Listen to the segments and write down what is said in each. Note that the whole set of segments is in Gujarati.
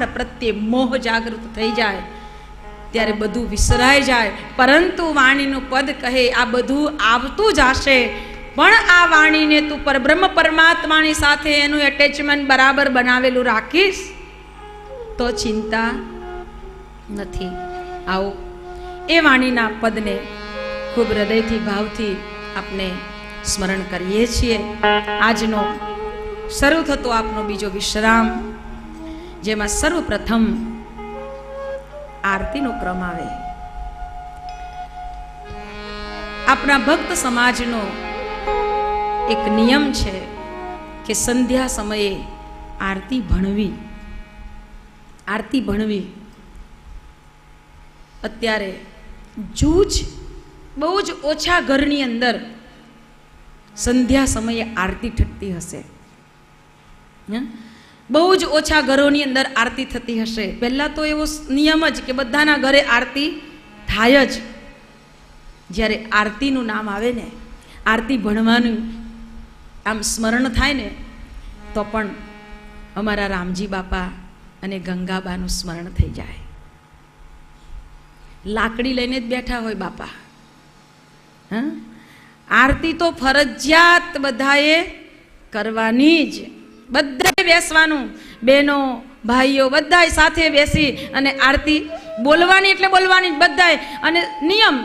પ્રત્યે મોહ જાગૃત થઈ જાય, ત્યારે બધું વિસરાઈ જાય. પરંતુ વાણીનું પદ કહે, આ બધું આવતું જ હશે. પણ આ વાણીને તું પરબ્રહ્મ પરમાત્માની સાથે એનું એટેચમેન્ટ બરાબર બનાવેલું રાખીશ, તો ચિંતા નથી. આવો, એ વાણીના પદને ખૂબ હૃદયથી, ભાવથી આપણે સ્મરણ કરીએ છીએ. આજનો શરૂ થતો આપનો બીજો વિશ્રામ. જેમાં સર્વપ્રથમ આરતીનો ક્રમ આવે. આપણા ભક્ત સમાજનો એક નિયમ છે કે સંધ્યા સમયે આરતી ભણવી. આરતી ભણવી. અત્યારે જૂજ બહુ જ ઓછા ઘરની અંદર સંધ્યા સમયે આરતી ઠટતી હશે. હં? બહુ જ ઓછા ઘરોની અંદર આરતી થતી હશે. પહેલાં તો એવો નિયમ જ કે બધાના ઘરે આરતી થાય જ. જ્યારે આરતીનું નામ આવે ને, આરતી ભણવાનું આમ સ્મરણ થાય ને, તો પણ અમારા રામજી બાપા અને ગંગાબાનું સ્મરણ થઈ જાય. લાકડી લઈને જ બેઠા હોય બાપા. હા? આરતી તો ફરજિયાત બધાએ કરવાની જ. બધાએ બેસવાનું. બહેનો ભાઈઓ બધાય સાથે બેસી અને આરતી બોલવાની એટલે બોલવાની બધાય. અને નિયમ.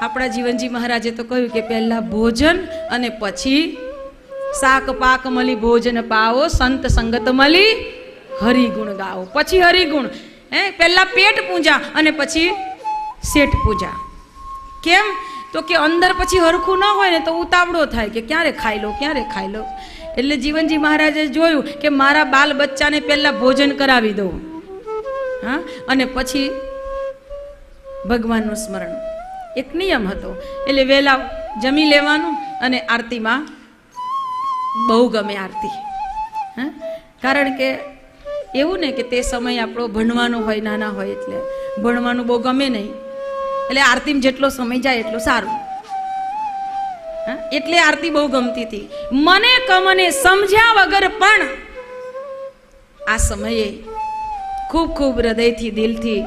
આપણા જીવનજી મહારાજે તો કહ્યું કે પહેલા ભોજન અને પછી શાક, પાક મળી ભોજન પાવો, સંત સંગત મળી હરિગુણ ગાઓ પછી હરિગુણ. હે, પહેલા પેટ પૂજા અને પછી શેઠ પૂજા. કેમ? તો કે અંદર પછી હરખું ન હોય ને તો ઉતાવળો થાય કે ક્યારે ખાઈ લો, ક્યારે ખાઈ લો. એટલે જીવનજી મહારાજે જોયું કે મારા બાલ બચ્ચાને પહેલા ભોજન કરાવી દઉં. હા? અને પછી ભગવાનનું સ્મરણ. એક નિયમ હતો. એટલે વહેલા જમી લેવાનું અને આરતીમાં બહુ ગમે આરતી. હા? કારણ કે એવું ને કે તે સમય આપણો ભણવાનો હોય, નાના હોય એટલે ભણવાનું બહુ ગમે નહીં. એટલે આરતીમાં જેટલો સમય જાય એટલું સારું? એટલે આરતી બહુ ગમતી હતી. મને કમને સમજ્યા વગર પણ આ સમયે ખૂબ ખૂબ હૃદયથી, દિલથી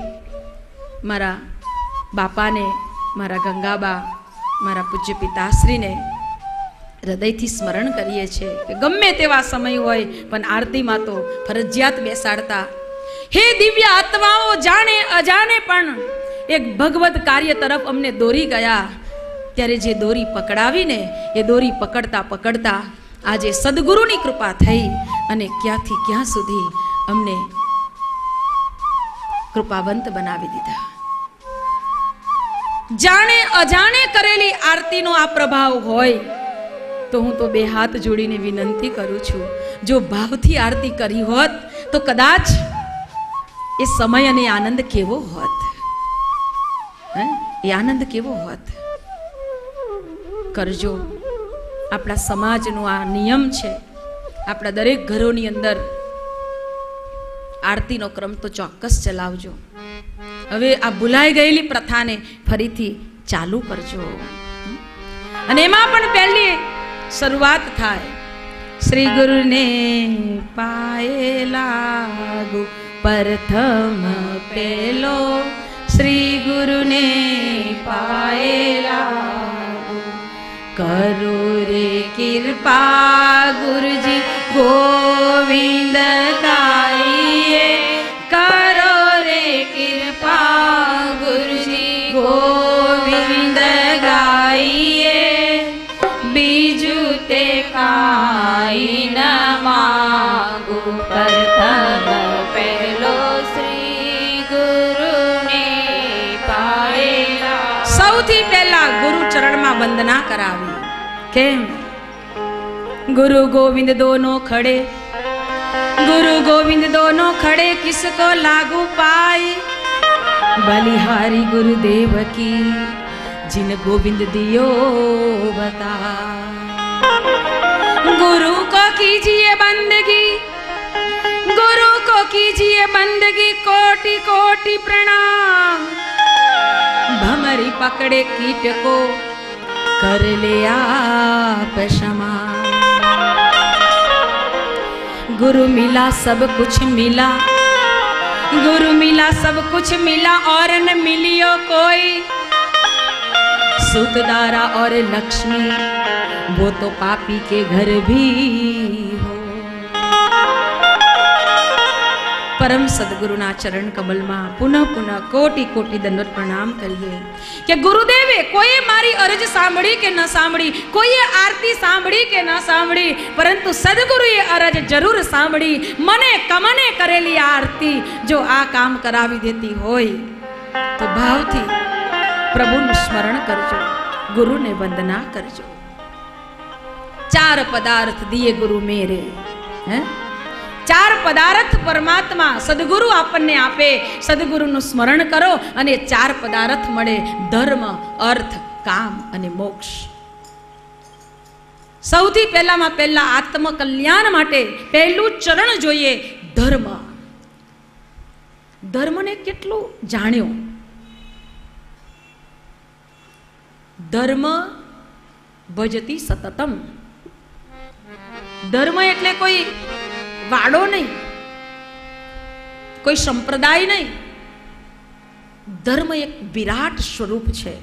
મારા બાપાને, મારા ગંગાબા, મારા પૂજ્ય પિતાશ્રીને હૃદયથી સ્મરણ કરીએ છીએ કે ગમે તેવા સમય હોય, પણ આરતીમાં તો ફરજિયાત બેસાડતા. હે દિવ્ય આત્માઓ, જાણે અજાણે પણ એક ભગવત કાર્ય તરફ અમને દોરી ગયા. ત્યારે જે દોરી પકડાવીને, એ દોરી પકડતા પકડતા આજે સદગુરુની કૃપા થઈ અને ક્યાંથી ક્યાં સુધી અમને કૃપાવંત બનાવી દીધા. જાણે અજાણે કરેલી આરતીનો આ પ્રભાવ હોય, તો હું તો બે હાથ જોડીને વિનંતી કરું છું, જો ભાવથી આરતી કરી હોત, તો કદાચ એ સમય અને આનંદ કેવો હોત? એ આનંદ કેવો હોત? કરજો. આપણા સમાજનો આ નિયમ છે. આપણા દરેક ઘરોની અંદર આરતીનો ક્રમ તો ચોક્કસ ચલાવજો. હવે આ ભૂલાઈ ગયેલી પ્રથાને ફરીથી ચાલુ કરજો. અને એમાં પણ પહેલી શરૂઆત થાય. શ્રી ગુરુને પાયે લાગુ પ્રથમ પેલો. શ્રી ગુરુને પાયેલા કૃપા ગુરુજી, ગોવિંદ ગાઈએ કરો રે કૃપા ગુરુજી, ગોવિંદ ગાઈએ. બીજું તે કાઈ ન માગુ, પ્રથમ પહેલો શ્રી ગુરુને પાયેલા. સૌથી પહેલા ગુરુ ચરણમાં વંદના કરાવી. કેમ? गुरु गोविंद दोनों खड़े। गुरु गोविंद दोनों खड़े, किसको लागू पाए? बलिहारी गुरुदेव की, जिन गोविंद दियो बता। गुरु को कीजिए बंदगी, गुरु को कीजिए बंदगी, कोटि कोटि प्रणाम। भमरी पकड़े कीट को, कर ले आप क्षमा। गुरु मिला, सब कुछ मिला। गुरु मिला, सब कुछ मिला, और न मिलियो कोई। सुतदारा और लक्ष्मी, वो तो पापी के घर भी। પરમ સદગુરુના ચરણ કમલમાં પુનઃ પુનઃ કોટી કોટી દંડવત પ્રણામ કરીએ. કે ગુરુદેવે, કોઈએ મારી અરજ સાંભળી કે ન સાંભળી? કોઈએ આરતી સાંભળી કે ન સાંભળી? પરંતુ સદગુરુએ અરજ જરૂર સાંભળી. મને, કમને કરેલી આરતી? જો આ કામ કરાવી દેતી હોય, તો ભાવથી પ્રભુનું સ્મરણ કરજો. ગુરુને વંદના કરજો. ચાર પદાર્થ દિયે ગુરુ મેરે. હે? ચાર પદાર્થ પરમાત્મા સદગુરુ આપણને આપે. સદગુરુનું સ્મરણ કરો અને ચાર પદાર્થ મળે. ધર્મ, અર્થ, કામ અને મોક્ષ. સૌથી પહેલામાં પહેલા આત્મકલ્યાણ માટે પહેલું ચરણ જોઈએ, ધર્મ. ધર્મને કેટલું જાણ્યો? ધર્મ ભજતી સતતમ. ધર્મ એટલે કોઈ વાડો નહીં. કોઈ સંપ્રદાય નહીં. ધર્મ એક વિરાટ સ્વરૂપ છે.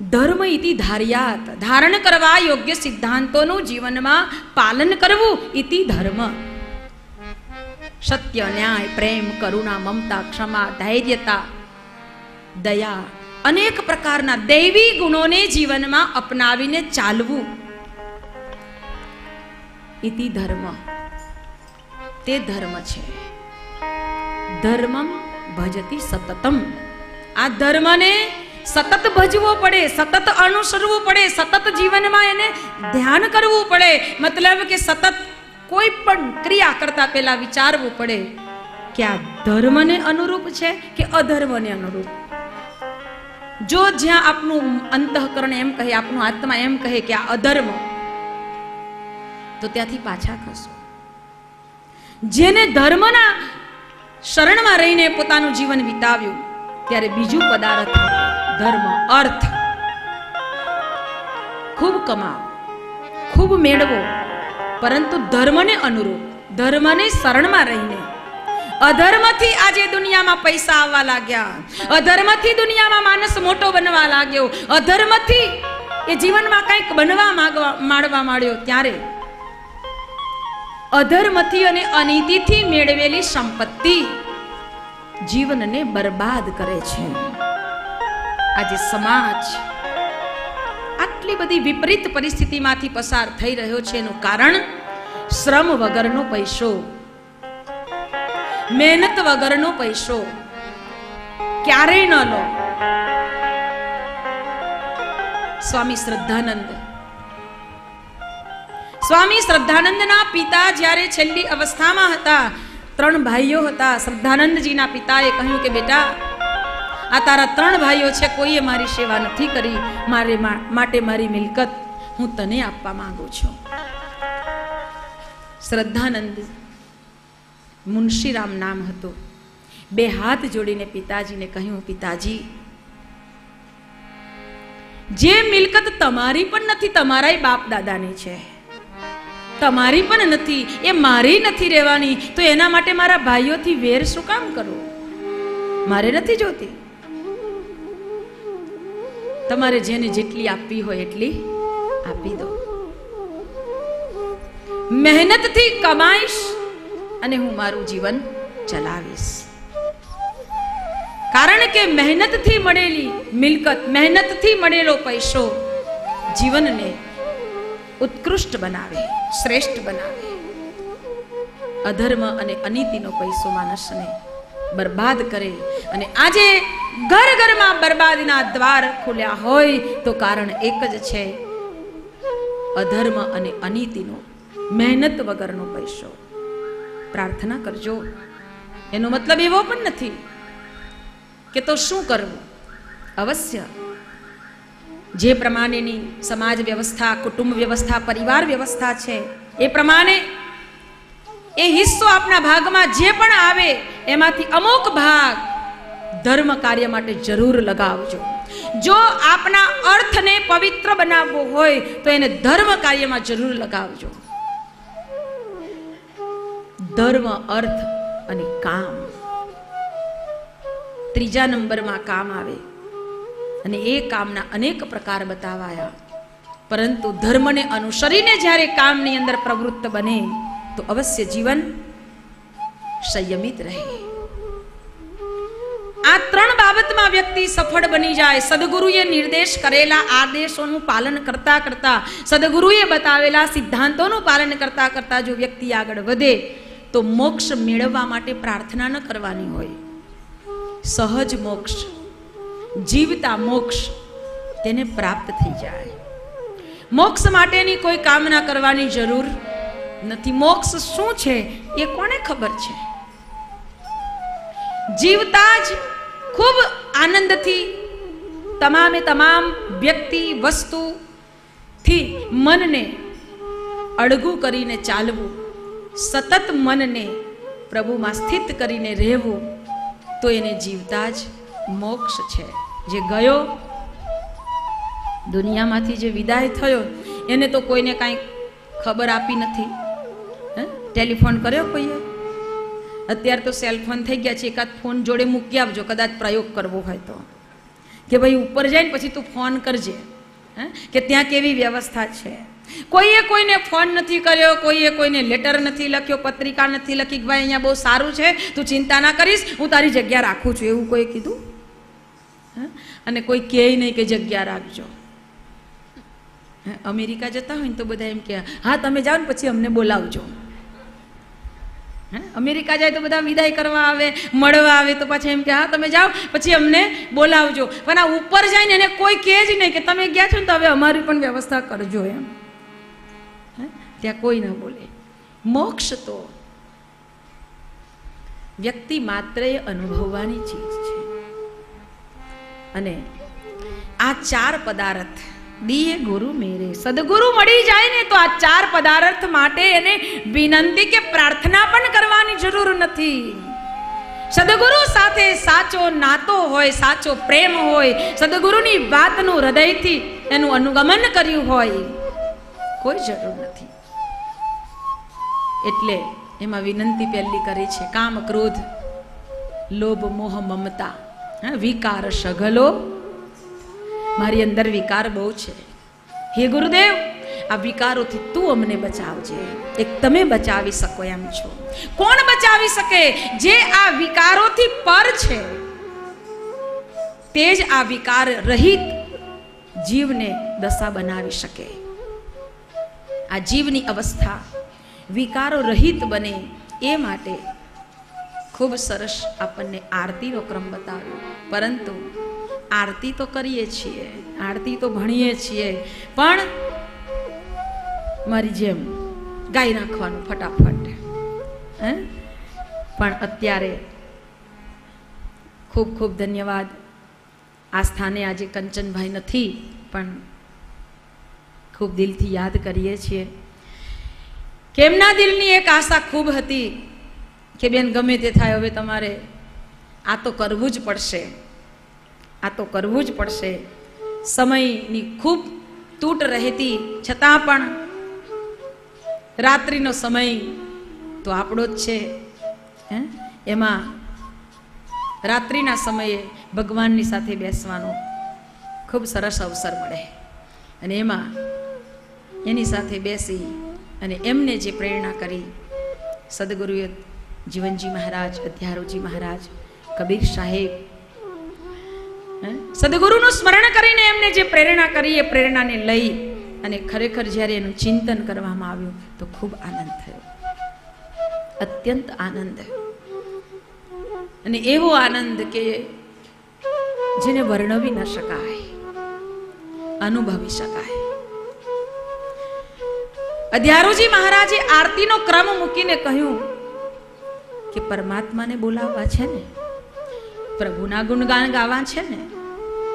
ધર્મ ઇતિ ધાર્યાત. ધારણ કરવા યોગ્ય સિદ્ધાંતોનું જીવનમાં પાલન કરવું ઇતિ ધર્મ. સત્ય, ન્યાય, પ્રેમ, કરુણા, મમતા, ક્ષમા, ધૈર્યતા, દયા અનેક પ્રકારના દૈવી ગુણોને જીવનમાં અપનાવીને ચાલવું. ઇતિ ધર્મ. તે ધર્મ છે. ધર્મમ ભજતી સતતમ. આ ધર્મને સતત ભજવો પડે, સતત અનુસરવું પડે, સતત જીવનમાં એને ધ્યાન કરવું પડે. મતલબ કે સતત કોઈ પણ ક્રિયા કરતા પહેલા વિચારવું પડે કે આ ધર્મને અનુરૂપ છે કે અધર્મને અનુરૂપ. જો જ્યાં આપનું અંતઃકરણ એમ કહે, આપનું આત્મા એમ કહે કે આ અધર્મ, તો ત્યાંથી પાછા ખસો. જેને ધર્મના શરણમાં રહીને પોતાનું જીવન વિતાવ્યું, ત્યારે બીજું પદાર્થ ધર્મ, અર્થ. ખૂબ કમાવ, ખૂબ મેળવો, પરંતુ ધર્મને અનુરૂપ, ધર્મને શરણમાં રહીને. અધર્મથી આજે દુનિયામાં પૈસા આવવા લાગ્યા, અધર્મથી દુનિયામાં માણસ મોટો બનવા લાગ્યો, અધર્મથી એ જીવનમાં કંઈક બનવા માંગવા, માંડવા માંડ્યો, ત્યારે અધર્મથી અને અનીતિથી મેળવેલી સંપત્તિ જીવનને બરબાદ કરે છે. આજે સમાજ આટલી બધી વિપરીત પરિસ્થિતિમાંથી પસાર થઈ રહ્યો છે એનું કારણ શ્રમ વગરનો પૈસો. મહેનત વગરનો પૈસો. ક્યારેય ન લો. સ્વામી શ્રદ્ધાનંદ સ્વામી શ્રદ્ધાનંદના પિતા જ્યારે છેલ્લી અવસ્થામાં હતા, ત્રણ ભાઈઓ હતા. શ્રદ્ધાનંદજીના પિતાએ કહ્યું કે, બેટા, આ તારા ત્રણ ભાઈઓ છે, કોઈએ મારી સેવા નથી કરી. મારે માટે મારી મિલકત હું તને આપવા માંગુ છું. શ્રદ્ધાનંદ મુનશીરામ નામ હતું. બે હાથ જોડીને પિતાજીને કહ્યું, પિતાજી, જે મિલકત તમારી પણ નથી, તમારાય બાપ દાદાની છે. તમારી પણ નથી, એ મારી નથી રહેવાની. તો એના માટે મારા ભાઈઓથી વેર શું કામ કરવું મારે નથી જોતી. તમારે જેને જેટલી આપવી હોય એટલી આપી દો. મહેનતથી કમાઈશ અને હું મારું જીવન ચલાવીશ. કારણ કે મહેનતથી મળેલી મિલકત, મહેનતથી મળેલો પૈસો જીવનને ઉત્કૃષ્ટ બનાવે, શ્રેષ્ઠ બનાવે. અધર્મ અને અનીતિનો પૈસો માણસને બરબાદ કરે અને આજે ઘર ઘરમાં બરબાદીના દ્વાર ખુલ્યા હોય તો કારણ એક જ છે, અધર્મ અને અનીતિનો મહેનત વગરનો પૈસો. પ્રાર્થના કરજો. એનો મતલબ એવો પણ નથી કે તો શું કરવું? અવશ્ય જે પ્રમાણેની સમાજ વ્યવસ્થા, કુટુંબ વ્યવસ્થા, પરિવાર વ્યવસ્થા છે, એ પ્રમાણે એ હિસ્સો આપના ભાગમાં જે પણ આવે, એમાંથી અમુક ભાગ ધર્મ કાર્ય માટે જરૂર લગાવજો. જો આપના અર્થને પવિત્ર બનાવવો હોય, તો એને ધર્મ કાર્યમાં જરૂર લગાવજો. ધર્મ, અર્થ અને કામ. ત્રીજા નંબરમાં કામ આવે. અને એ કામના અનેક પ્રકાર બતાવાયા. પરંતુ ધર્મને અનુસરીને જ્યારે કામની અંદર પ્રવૃત્ત બને, તો અવશ્ય જીવન સંયમિત રહે. આ ત્રણ બાબતમાં વ્યક્તિ સફળ બની જાય. સદગુરુએ નિર્દેશ કરેલા આદેશોનું પાલન કરતા કરતા, સદગુરુએ બતાવેલા સિદ્ધાંતોનું પાલન કરતા કરતા જો વ્યક્તિ આગળ વધે, તો મોક્ષ મેળવવા માટે પ્રાર્થના ન કરવાની હોય. સહજ મોક્ષ જીવતા મોક્ષ તેને પ્રાપ્ત થઈ જાય. મોક્ષ માટેની કોઈ કામના કરવાની જરૂર નથી. મોક્ષ શું છે એ કોને ખબર છે? જીવતા જ ખૂબ આનંદથી તમામે તમામ વ્યક્તિ વસ્તુથી મનને અડગું કરીને ચાલવું, સતત મનને પ્રભુમાં સ્થિત કરીને રહેવું, તો એને જીવતા જ મોક્ષ છે. જે ગયો, દુનિયામાંથી જે વિદાય થયો, એને તો કોઈને કાંઈ ખબર આપી નથી. હે? ટેલિફોન કર્યો કોઈએ? અત્યારે તો સેલફોન થઈ ગયા છે, એકાદ ફોન જોડે મૂકી આપજો, કદાચ પ્રયોગ કરવો હોય તો. કે ભાઈ ઉપર જાય ને પછી તું ફોન કરજે. હે? કે ત્યાં કેવી વ્યવસ્થા છે? કોઈએ કોઈને ફોન નથી કર્યો, કોઈએ કોઈને લેટર નથી લખ્યો, પત્રિકા નથી લખી ભાઈ અહીંયા બહુ સારું છે, તું ચિંતા ના કરીશ, હું તારી જગ્યા રાખું છું, એવું કોઈ કીધું? અને કોઈ કહે નહીં કે જગ્યા રાખજો. અમેરિકા જતા હોય ને તો બધા એમ કે હા, તમે જાઓ ને પછી અમને બોલાવજો? અમેરિકા જાય તો બધા વિદાય કરવા આવે, મળવા આવે તો પાછા એમ કે, હા, તમે જાઓ, પછી અમને બોલાવજો. પણ આ ઉપર જાય ને એને કોઈ કહે જ નહીં કે, તમે ગયા છો ને તો હવે અમારી પણ વ્યવસ્થા કરજો એમ? ત્યાં કોઈ ના બોલે. મોક્ષ તો વ્યક્તિ માત્ર એ અનુભવવાની ચીજ છે. અને આ ચાર પદાર્થ દિયે ગુરુ મેરે. સદગુરુ મળી જાય ને તો આ ચાર પદાર્થ માટે એને વિનંતી કે પ્રાર્થના પણ કરવાની જરૂર નથી. સદગુરુ સાથે સાચો નાતો હોય, સાચો પ્રેમ હોય, સદગુરુની વાતનું હૃદયથી એનું અનુગમન કર્યું હોય, કોઈ જરૂર નથી. એટલે એમાં વિનંતી પહેલી કરી છે, કામ ક્રોધ, લોભ, મોહ, મમતા. વિકાર સઘલો. મારી અંદર વિકાર બહુ છે. હે ગુરુદેવ, આ વિકારોથી તું અમને બચાવજે. એક તમે બચાવી શકો એમ છો. કોણ બચાવી શકે? જે આ વિકારોથી પર છે, તે જ આ વિકાર રહિત જીવને દશા બનાવી શકે. આ જીવની અવસ્થા વિકારો રહિત બને એ માટે ખૂબ સરસ આપણને આરતીનો ક્રમ બતાવ્યો. પરંતુ આરતી તો કરીએ છીએ, આરતી તો ભણીએ છીએ, પણ મારી જેમ ગાઈ નાખવાનું ફટાફટ, હે? પણ અત્યારે ખૂબ ખૂબ ધન્યવાદ. આ સ્થાને આજે કંચનભાઈ નથી, પણ ખૂબ દિલથી યાદ કરીએ છીએ. કેમના દિલની એક આશા ખૂબ હતી? કે બેન, ગમે તે થાય, હવે તમારે આ તો કરવું જ પડશે. આ તો કરવું જ પડશે. સમયની ખૂબ તૂટ રહેતી, છતાં પણ રાત્રિનો સમય તો આપણો જ છે. હે? એમાં રાત્રિના સમયે ભગવાનની સાથે બેસવાનો ખૂબ સરસ અવસર મળે. અને એમાં એની સાથે બેસી અને એમને જે પ્રેરણા કરી, સદગુરુએ જીવનજી મહારાજ, અધ્યારોજી મહારાજ, કબીર સાહેબ? સદગુરુનું સ્મરણ કરીને એમને જે પ્રેરણા કરી, એ પ્રેરણાને લઈ અને ખરેખર જ્યારે એનું ચિંતન કરવામાં આવ્યું, તો ખૂબ આનંદ થયો. અત્યંત આનંદ. અને એવો આનંદ કે જેને વર્ણવી ન શકાય, અનુભવી શકાય. અધ્યારોજી મહારાજે આરતીનો ક્રમ મૂકીને કહ્યું કે પરમાત્માને બોલાવવા છે ને? પ્રભુના ગુણગાન ગાવા છે ને?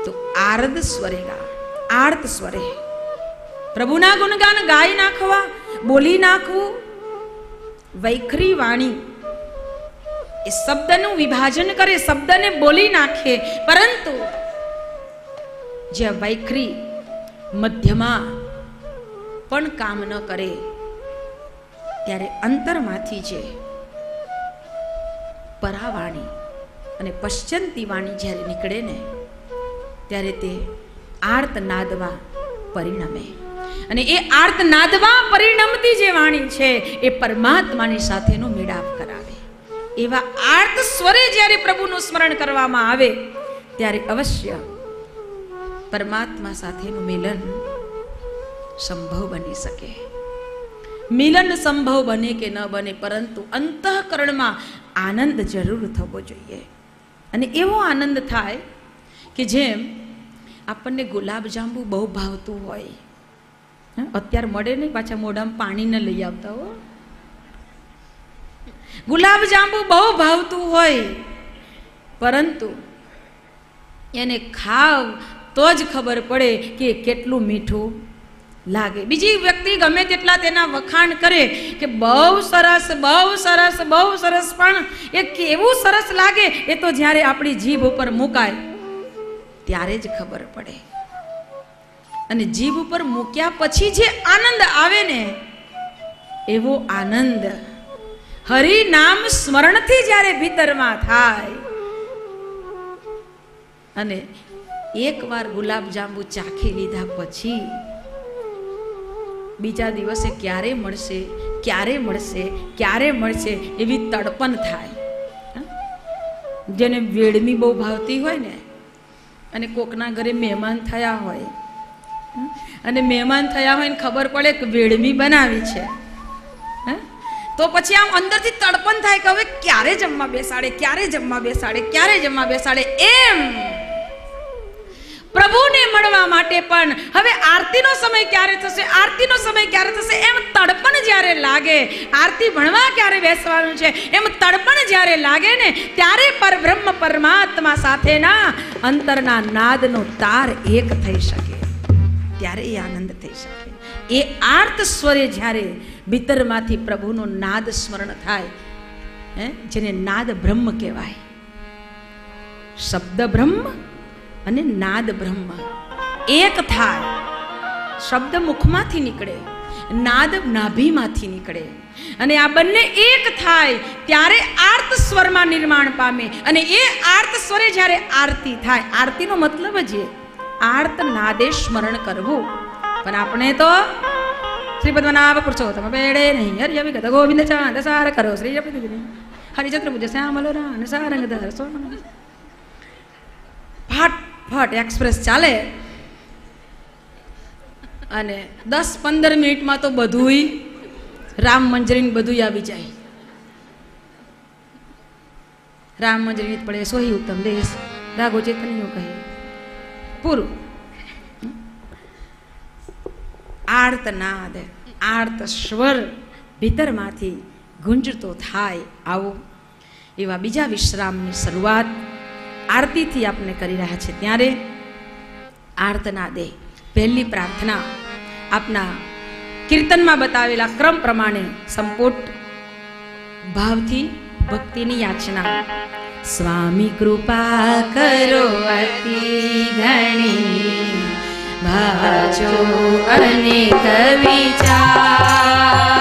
તો આર્દ સ્વરે ગા આર્ત સ્વરે. પ્રભુના ગુણગાન ગાઈ નાખવા, બોલી નાખવું, વૈખરી વાણી. એ શબ્દનું વિભાજન કરે, શબ્દને બોલી નાખે. પરંતુ જ્યાં વૈખરી મધ્યમાં પણ કામ ન કરે, ત્યારે અંતરમાંથી જે પરાવાણી અને પશ્ચંતી વાણી જ્યારે નીકળે ને, ત્યારે તે આર્તનાદવા પરિણમે. અને એ આર્તનાદવા પરિણમતી જે વાણી છે, એ પરમાત્માની સાથેનો મેળાપ કરાવે. એવા આર્ત સ્વરે જ્યારે પ્રભુનું સ્મરણ કરવામાં આવે, ત્યારે અવશ્ય પરમાત્મા સાથેનું મિલન સંભવ બની શકે. મિલન સંભવ બને કે ન બને, પરંતુ અંતઃકરણમાં આનંદ જરૂર થવો જોઈએ. અને એવો આનંદ થાય કે જેમ આપણને ગુલાબ જાંબુ બહુ ભાવતું હોય. અત્યારે મળે નહીં પાછા મોઢામાં પાણી ન લઈ આવતા હો. ગુલાબ જાંબુ બહુ ભાવતું હોય, પરંતુ એને ખાવ તો જ ખબર પડે કે કેટલું મીઠું લાગે. બીજી વ્યક્તિ ગમે તેટલા તેના વખાણ કરે કે બહુ સરસ બહુ સરસ બહુ સરસ, પણ એ કેવું સરસ લાગે એ તો જ્યારે આપણી જીભ ઉપર મુકાય, ત્યારે જ ખબર પડે. અને જીભ ઉપર મૂક્યા પછી જે આનંદ આવે ને, એવો આનંદ હરિ નામ સ્મરણથી જ્યારે ભીતરમાં થાય. અને એકવાર ગુલાબ જાંબુ ચાખી લીધા પછી બીજા દિવસે ક્યારે મળશે ક્યારે મળશે ક્યારે મળશે એવી તડપણ થાય? જેને વેડમી બહુ ભાવતી હોય ને, અને કોકના ઘરે મહેમાન થયા હોય અને મહેમાન થયા હોય ને ખબર પડે કે વેડમી બનાવી છે? તો પછી આમ અંદરથી તડપણ થાય કે હવે ક્યારે જમવા બેસાડે, ક્યારે જમવા બેસાડે, ક્યારે જમવા બેસાડે, એમ પ્રભુને મળવા માટે પણ. હવે આરતીનો સમય ક્યારે થશે? આરતીનો સમય ક્યારે થશે? એમ તડપણ જ્યારે લાગે, આરતી ભણવા ક્યારે બેસવાનું છે? એમ તડપણ જ્યારે લાગે ને, ત્યારે પરબ્રહ્મ પરમાત્મા સાથેના અંતરના નાદનો તાર એક થઈ શકે. ત્યારે એ આનંદ થઈ શકે. એ આર્ત સ્વરે જ્યારે ભીતરમાંથી પ્રભુનો નાદ સ્મરણ થાય, હે, જેને નાદ બ્રહ્મ કહેવાય. શબ્દ બ્રહ્મ અને નાદ બ્રહ્મ. એક થાય શબ્દ મુખમાંથી નીકળે, નાદ નાભીમાંથી નીકળે. અને આ બંને એક થાય, ત્યારે આર્ત સ્વરમાં નિર્માણ પામે. અને એ આર્ત સ્વરે જ્યારે આરતી થાય, આરતીનો મતલબ જ એ. આર્ત નાદે સ્મરણ કરવું. પણ આપણે તો શ્રી પદ્મનાભ તમે બેડે નહીં. હરિ અભિ ગોવિંદ ચાંદ સાર કરો. શ્રી હરિચંદ્ર શ્યામલો રાન સારંગ ધર સોમન ફાટ એક્સપ્રેસ ચાલે. અને દસ પંદર મિનિટમાં તો બધુંય રામ મંજરી બધું આવી જાય. રામ મંજરી પડે સોહી ઉત્તમ દેશ. રાઘો ચેતનીઓ કહે. પૂરું. આર્તનાદ આર્ત સ્વર ભીતરમાંથી ગુંજતો થાય આવો. એવા બીજા વિશ્રામની શરૂઆત આરતીથી આપણે કરી રહ્યા છે. ત્યારે આર્તનાદે પહેલી પ્રાર્થના આપના કીર્તનમાં બતાવેલા ક્રમ પ્રમાણે સંપૂર્ણ ભાવથી ભક્તિની યાચના. સ્વામી કૃપા કરો અતિ ઘણી ભાજો અને વિચાર.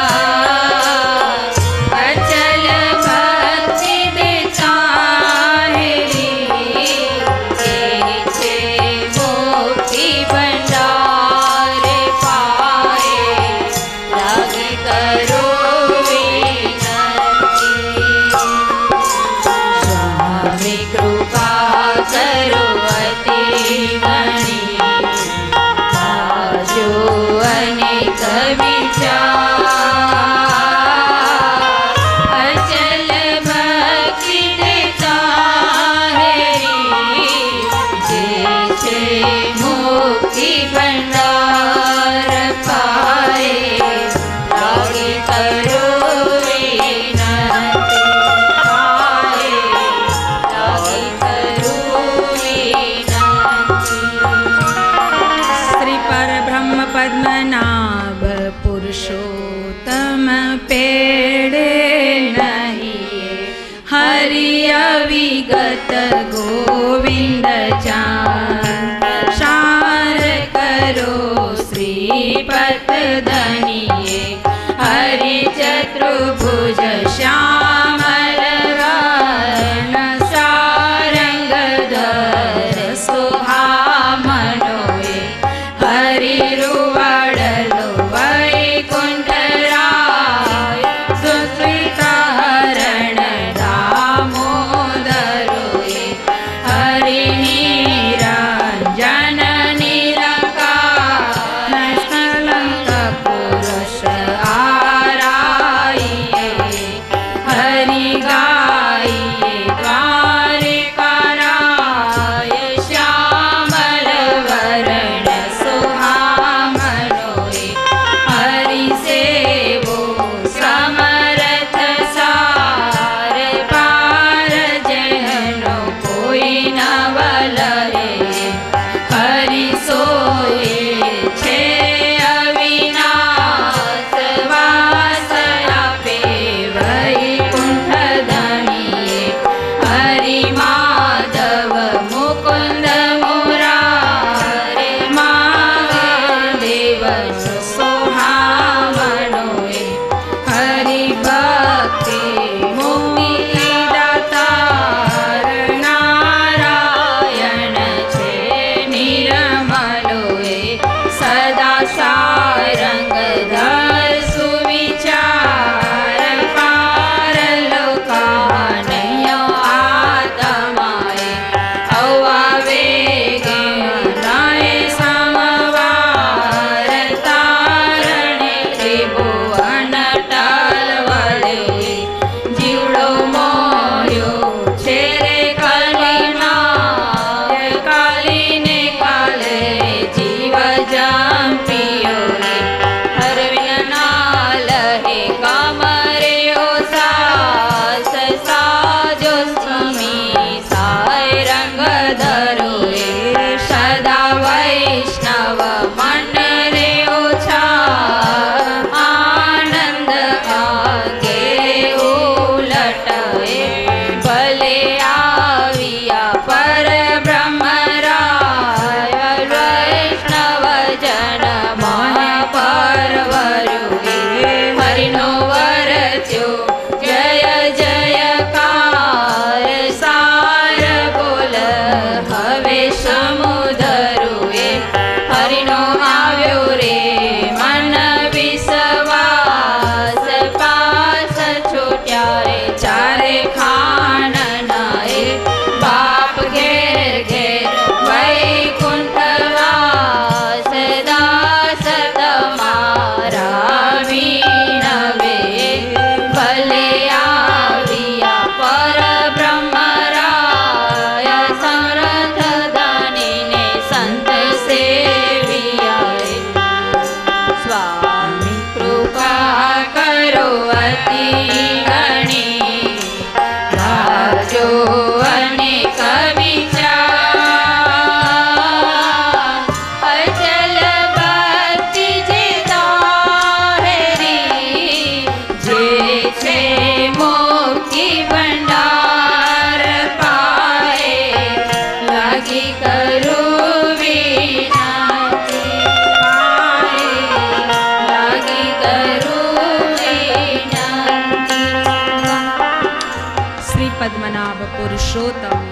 પદ્મનાભ પુરુષોત્તમ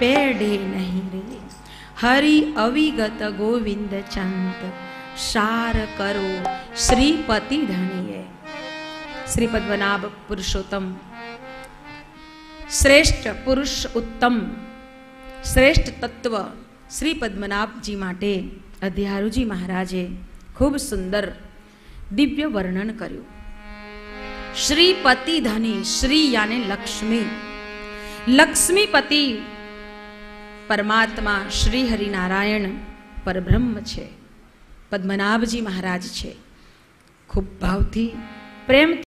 પેઢે નહીં રે હરિ અવિગત ગોવિંદ ચંત સાર કરો શ્રીપતિ ધણીએ શ્રી પદ્મનાભ પુરુષોત્તમ શ્રેષ્ઠ પુરુષ ઉત્તમ શ્રેષ્ઠ તત્વ શ્રી પદ્મનાભજી માટે અધ્યારુજી મહારાજે ખૂબ સુંદર દિવ્ય વર્ણન કર્યું શ્રીપતિ ધની શ્રી યાને લક્ષ્મી લક્ષ્મીપતિ પરમાત્મા શ્રી હરિનારાયણ પરબ્રહ્મ છે. પદ્મનાભજી મહારાજ છે. ખૂબ ભાવથી પ્રેમથી